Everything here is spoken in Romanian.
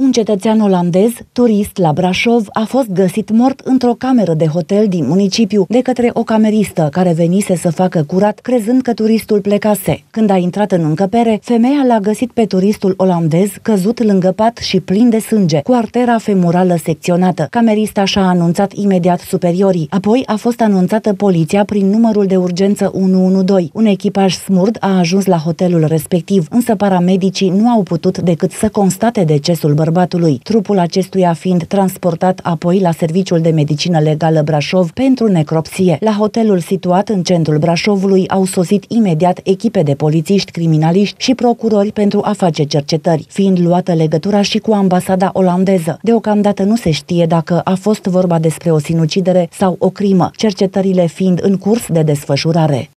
Un cetățean olandez, turist la Brașov, a fost găsit mort într-o cameră de hotel din municipiu de către o cameristă care venise să facă curat, crezând că turistul plecase. Când a intrat în încăpere, femeia l-a găsit pe turistul olandez căzut lângă pat și plin de sânge, cu artera femurală secționată. Camerista și-a anunțat imediat superiorii. Apoi a fost anunțată poliția prin numărul de urgență 112. Un echipaj smurd a ajuns la hotelul respectiv, însă paramedicii nu au putut decât să constate decesul bărbatului bărbatului, trupul acestuia fiind transportat apoi la Serviciul de Medicină Legală Brașov pentru necropsie. La hotelul situat în centrul Brașovului au sosit imediat echipe de polițiști, criminaliști și procurori pentru a face cercetări, fiind luată legătura și cu ambasada olandeză. Deocamdată nu se știe dacă a fost vorba despre o sinucidere sau o crimă, cercetările fiind în curs de desfășurare.